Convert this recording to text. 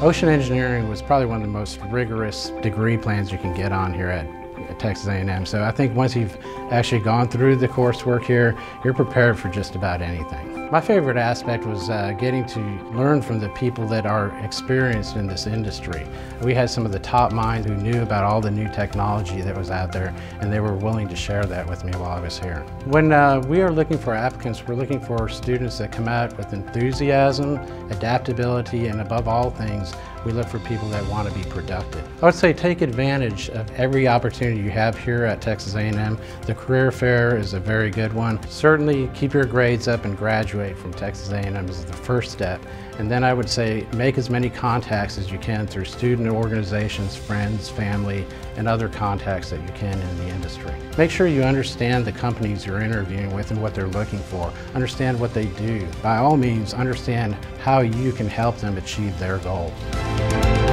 Ocean engineering was probably one of the most rigorous degree plans you can get on here at Texas A&M. So I think once you've actually gone through the coursework here, you're prepared for just about anything. My favorite aspect was uh, getting to learn from the people that are experienced in this industry. We had some of the top minds who knew about all the new technology that was out there and they were willing to share that with me while I was here. When uh, we are looking for applicants, we're looking for students that come out with enthusiasm, adaptability, and above all things, we look for people that want to be productive. I would say take advantage of every opportunity you have here at Texas A&M. The career fair is a very good one. Certainly keep your grades up and graduate from Texas A&M is the first step. And then I would say make as many contacts as you can through student organizations, friends, family, and other contacts that you can in the industry. Make sure you understand the companies you're interviewing with and what they're looking for. Understand what they do. By all means, understand how you can help them achieve their goals.